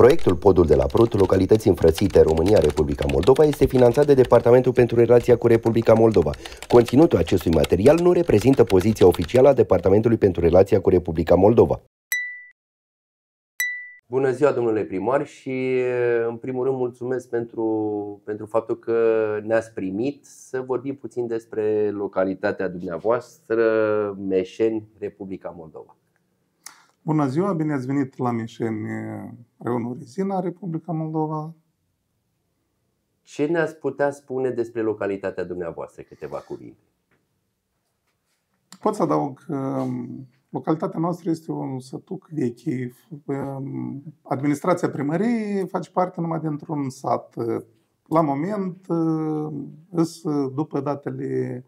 Proiectul Podul de la Prut, localități înfrățite România-Republica Moldova, este finanțat de Departamentul pentru Relația cu Republica Moldova. Conținutul acestui material nu reprezintă poziția oficială a Departamentului pentru Relația cu Republica Moldova. Bună ziua, domnule primar, și în primul rând mulțumesc pentru, pentru faptul că ne-ați primit să vorbim puțin despre localitatea dumneavoastră, Meșeni, Republica Moldova. Bună ziua, bine ați venit la Mișeni, Reunul Rezina, Republica Moldova. Ce ne-ați putea spune despre localitatea dumneavoastră, câteva cuvinte? Pot să adaug că um, localitatea noastră este un sătuc vechi. Um, administrația primăriei face parte numai dintr-un sat. La moment, uh, după datele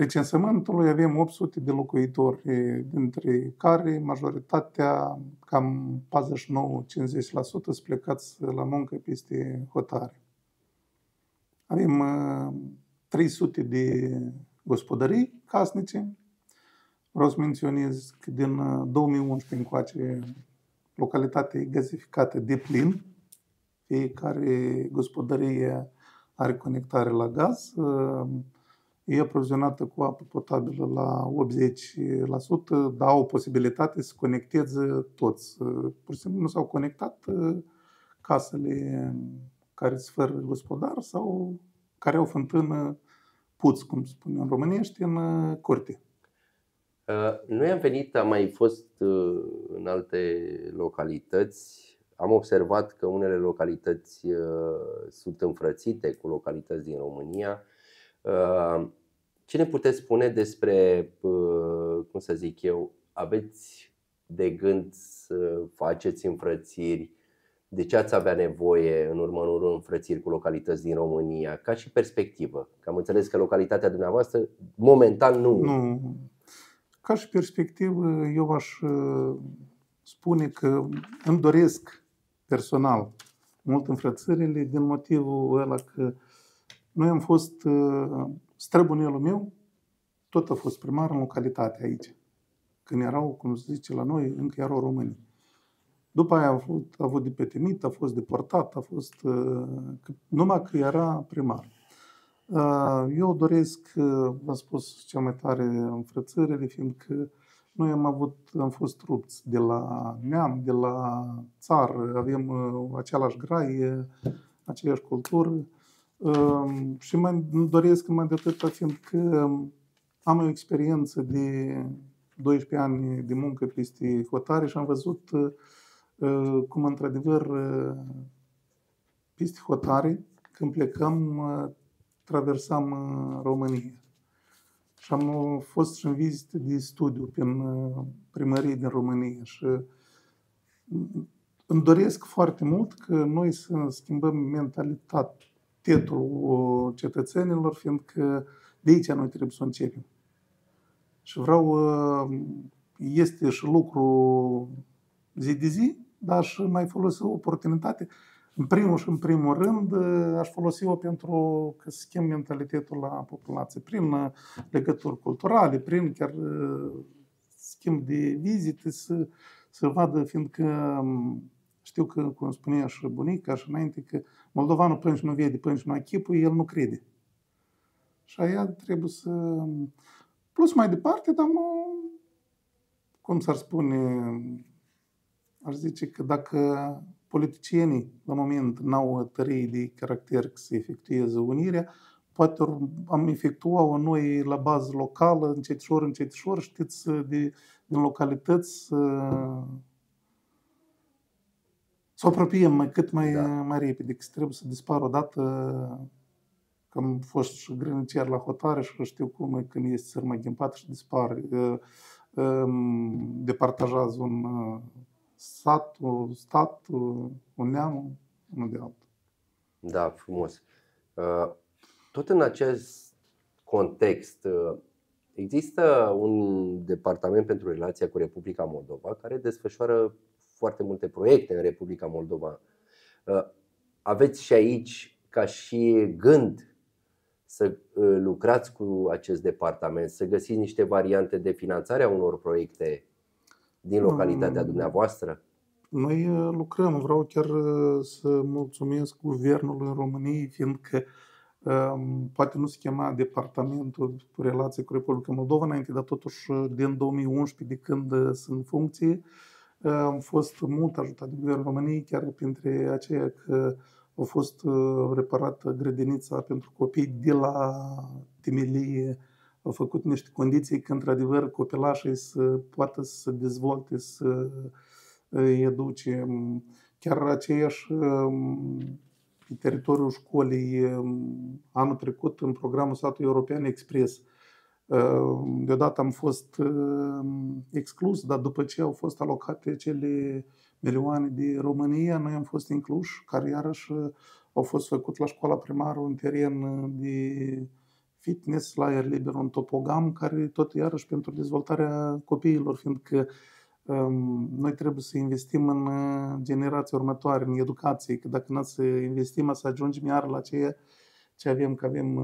recensământului avem 800 de locuitori, dintre care majoritatea, cam 49-50%, sunt plecați la muncă peste hotare. Avem 300 de gospodării casnice. Vreau să menționez că din 2011 încoace localitatea e gazificată de plin. Fiecare gospodărie are conectare la gaz e aprovizionată cu apă potabilă la 80%, dar au posibilitate să conecteze toți. Pur și simplu nu s-au conectat uh, casele care sunt fără gospodar sau care au fântână puț, cum spune în românești, în uh, curte. Uh, noi am venit, am mai fost în alte localități. Am observat că unele localități sunt înfrățite cu localități din România. Ce ne puteți spune despre, cum să zic eu, aveți de gând să faceți înfrățiri? De ce ați avea nevoie în urmă în înfrățiri cu localități din România? Ca și perspectivă. Că am înțeles că localitatea dumneavoastră momentan nu... Nu. Ca și perspectivă, eu aș uh, spune că îmi doresc personal mult înfrățirile din motivul ăla că noi am fost uh, Străbunelul meu tot a fost primar în localitate aici. Când erau, cum se zice la noi, încă erau români. După aia a avut, a avut de petemit, a fost deportat, a fost uh, numai că era primar. Uh, eu doresc, uh, v-am spus cea mai tare înfrățările, fiindcă noi am avut, am fost rupți de la neam, de la țară, avem uh, același grai, aceeași cultură și mă doresc mai de atât, fiindcă am o experiență de 12 ani de muncă peste hotare și am văzut uh, cum într-adevăr uh, peste hotare, când plecăm, uh, traversam România. Și am fost și în vizite de studiu prin primărie din România și îmi doresc foarte mult că noi să schimbăm mentalitatea tetul cetățenilor, fiindcă de aici noi trebuie să începem. Și vreau, uh, este și lucru zi de zi, dar și mai folosi o oportunitate. În primul și în primul rând, uh, aș folosi-o pentru că să schimb mentalitetul la populație, prin uh, legături culturale, prin chiar schimb de vizite, să, să vadă, fiindcă um, știu că, cum spunea și bunica și înainte, că moldovanul până și nu vede, până și nu achipul, el nu crede. Și aia trebuie să... Plus mai departe, dar mă, cum s-ar spune, aș zice că dacă politicienii la moment n-au tărei de caracter să efectueze unirea, poate am efectua-o noi la bază locală, încetișor, încetișor, știți, de, din localități să o apropiem mai, cât mai, da. mai repede, că trebuie să dispară odată că am fost și grăniciar la hotare și știu cum e când este sărmă ghimpat și dispare. Departajează un sat, un stat, un neam, unul de altul. Da, frumos. Tot în acest context, există un departament pentru relația cu Republica Moldova care desfășoară foarte multe proiecte în Republica Moldova. Uh, aveți și aici ca și gând să uh, lucrați cu acest departament, să găsiți niște variante de finanțare a unor proiecte din localitatea mm. dumneavoastră? Noi lucrăm, vreau chiar să mulțumesc Guvernului României, fiindcă poate nu se chema Departamentul cu relații cu Republica Moldova înainte, dar totuși din 2011, de când sunt în funcție, am fost mult ajutat de Guvernul României, chiar printre aceia că a fost reparată grădinița pentru copii de la temelie, au făcut niște condiții că, într-adevăr, copilașii să poată să se dezvolte, să îi educe. Chiar aceiași pe teritoriul școlii anul trecut în programul Satul European Express. Deodată am fost exclus, dar după ce au fost alocate cele milioane de România, noi am fost incluși, care iarăși au fost făcut la școala primară un teren de fitness la aer liber, un topogam, care tot iarăși pentru dezvoltarea copiilor, fiindcă noi trebuie să investim în uh, generația următoare, în educație, că dacă nu să investim, să ajungem iar la ceea ce avem, că avem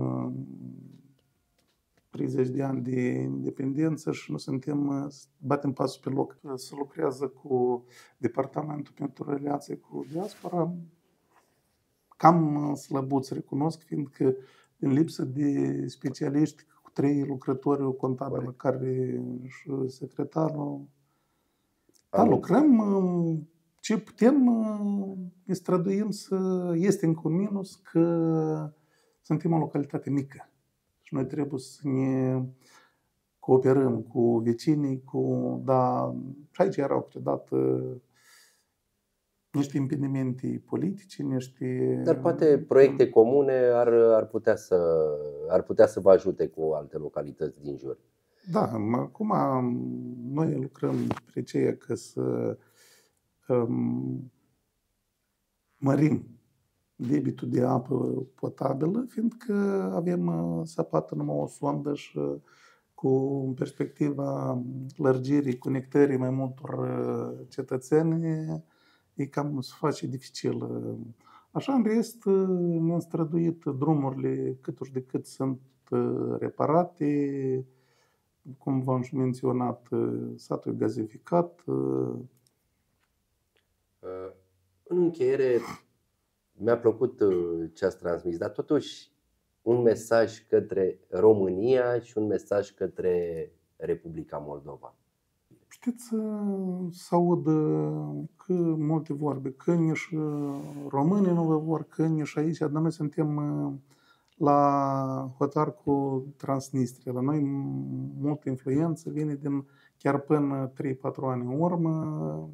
30 uh, de ani de independență și nu suntem, uh, batem pasul pe loc. Să lucrează cu Departamentul pentru Relații cu Diaspora, cam slăbuți, recunosc, fiindcă în lipsă de specialiști cu trei lucrători contabili care și secretarul. Da, lucrăm ce putem, ne străduim să este încă un minus că suntem o localitate mică și noi trebuie să ne cooperăm cu vecinii, cu, da, și aici erau câteodată niște impedimente politice, niște... Dar poate proiecte comune ar, ar, putea să, ar putea să vă ajute cu alte localități din jur. Da, acum noi lucrăm pe ceea că să um, mărim debitul de apă potabilă, fiindcă avem uh, săpată numai o sondă și uh, cu perspectiva lărgirii, conectării mai multor uh, cetățeni, e cam se face dificil. Așa, în rest, ne-am străduit drumurile cât de cât sunt reparate, cum v-am și menționat, satul gazificat. În încheiere, mi-a plăcut ce ați transmis, dar totuși un mesaj către România și un mesaj către Republica Moldova. Știți, să aud că multe vorbe, că nici românii nu vă vor, că nici aici, dar noi suntem la hotar cu Transnistria. La noi multă influență vine din chiar până 3-4 ani în urmă.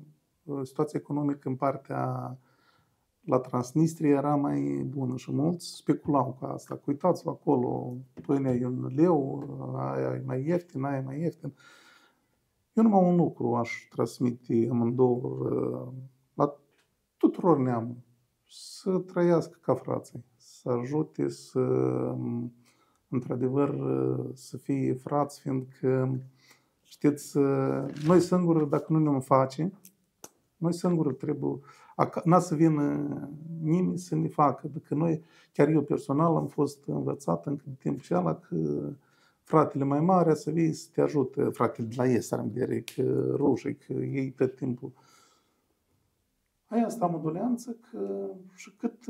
Situația economică în partea la Transnistria era mai bună și mulți speculau cu asta. Uitați-vă acolo, pâinea e un leu, aia e mai ieftin, aia e mai ieftin. Eu numai un lucru aș transmite amândouă la tuturor neamul. Să trăiască ca frații să ajute să, într-adevăr, să fie frați, fiindcă, știți, noi singuri, dacă nu ne face, noi singuri trebuie, n-a să vină nimeni să ne facă, dacă noi, chiar eu personal am fost învățat încă de timp ce ala că fratele mai mare să vii să te ajute, fratele de la ei, să că rușii, că ei tot timpul. Aia asta am o doleanță că și cât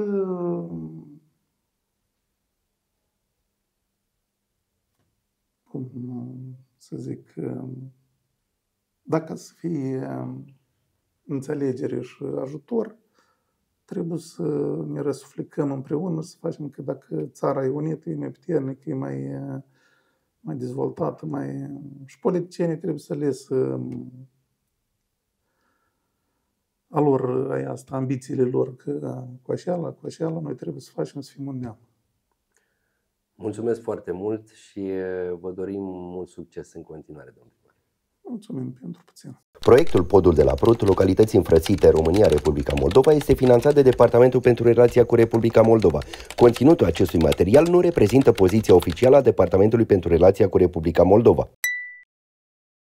cum să zic, dacă să fie înțelegere și ajutor, trebuie să ne răsuflecăm împreună, să facem că dacă țara e unită, e mai puternică, e mai, mai dezvoltată, mai... și politicienii trebuie să le să a lor, aia asta, ambițiile lor, că cu așa, cu așa, noi trebuie să facem să fim un neam. Mulțumesc foarte mult și vă dorim mult succes în continuare, domnule. Mulțumim pentru puțin. Proiectul Podul de la Prut, localități înfrățite România-Republica Moldova, este finanțat de Departamentul pentru Relația cu Republica Moldova. Conținutul acestui material nu reprezintă poziția oficială a Departamentului pentru Relația cu Republica Moldova.